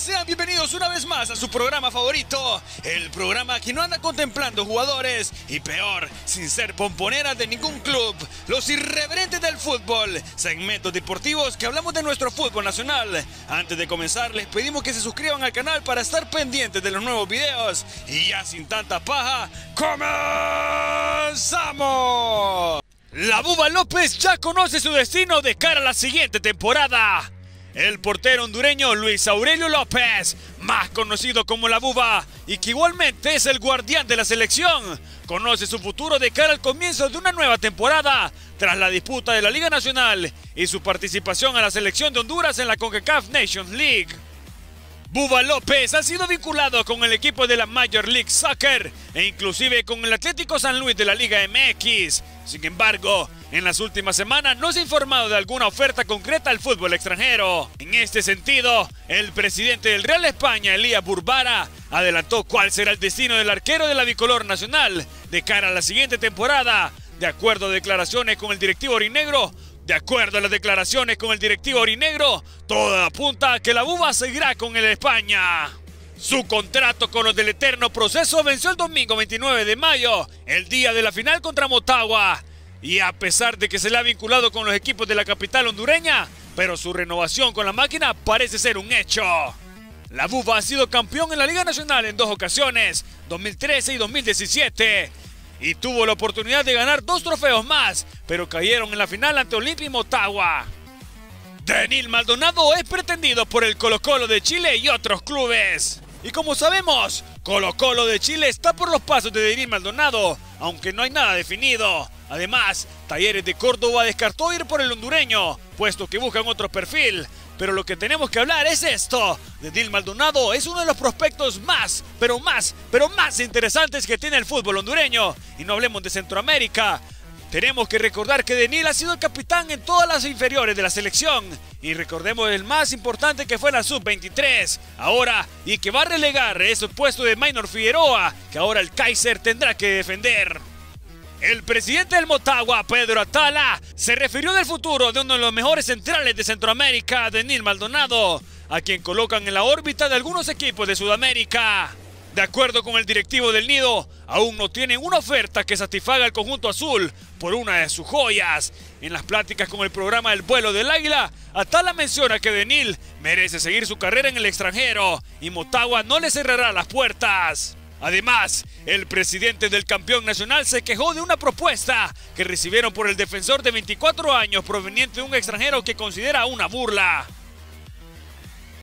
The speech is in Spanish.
sean bienvenidos una vez más a su programa favorito, el programa que no anda contemplando jugadores y peor, sin ser pomponeras de ningún club, los irreverentes del fútbol, segmentos deportivos que hablamos de nuestro fútbol nacional. Antes de comenzar, les pedimos que se suscriban al canal para estar pendientes de los nuevos videos y ya sin tanta paja, ¡comenzamos! La Buba López ya conoce su destino de cara a la siguiente temporada. El portero hondureño Luis Aurelio López, más conocido como La Buba, y que igualmente es el guardián de la selección, conoce su futuro de cara al comienzo de una nueva temporada, tras la disputa de la Liga Nacional y su participación a la selección de Honduras en la CONCACAF Nations League. Buba López ha sido vinculado con el equipo de la Major League Soccer e inclusive con el Atlético San Luis de la Liga MX. Sin embargo, en las últimas semanas no se ha informado de alguna oferta concreta al fútbol extranjero. En este sentido, el presidente del Real España, Elías Burbara, adelantó cuál será el destino del arquero de la bicolor nacional de cara a la siguiente temporada. De acuerdo a declaraciones con el directivo orinegro, de acuerdo a las declaraciones con el directivo orinegro, todo apunta a que la Buba seguirá con el España. Su contrato con los del Eterno Proceso venció el domingo 29 de mayo, el día de la final contra Motagua. Y a pesar de que se le ha vinculado con los equipos de la capital hondureña, pero su renovación con la máquina parece ser un hecho. La Buba ha sido campeón en la Liga Nacional en dos ocasiones, 2013 y 2017 y tuvo la oportunidad de ganar dos trofeos más, pero cayeron en la final ante Olimpia y Motagua. Denil Maldonado es pretendido por el Colo Colo de Chile y otros clubes. Y como sabemos, Colo Colo de Chile está por los pasos de Denil Maldonado, aunque no hay nada definido. Además, Talleres de Córdoba descartó ir por el hondureño, puesto que buscan otro perfil. Pero lo que tenemos que hablar es esto. Denil Maldonado es uno de los prospectos más, pero más, pero más interesantes que tiene el fútbol hondureño. Y no hablemos de Centroamérica. Tenemos que recordar que Denil ha sido el capitán en todas las inferiores de la selección. Y recordemos el más importante que fue la sub-23. Ahora, y que va a relegar ese puesto de Minor Figueroa, que ahora el Kaiser tendrá que defender. El presidente del Motagua, Pedro Atala, se refirió del futuro de uno de los mejores centrales de Centroamérica, Denil Maldonado, a quien colocan en la órbita de algunos equipos de Sudamérica. De acuerdo con el directivo del Nido, aún no tienen una oferta que satisfaga al conjunto azul por una de sus joyas. En las pláticas con el programa El vuelo del águila, Atala menciona que Denil merece seguir su carrera en el extranjero y Motagua no le cerrará las puertas. Además, el presidente del campeón nacional se quejó de una propuesta que recibieron por el defensor de 24 años proveniente de un extranjero que considera una burla.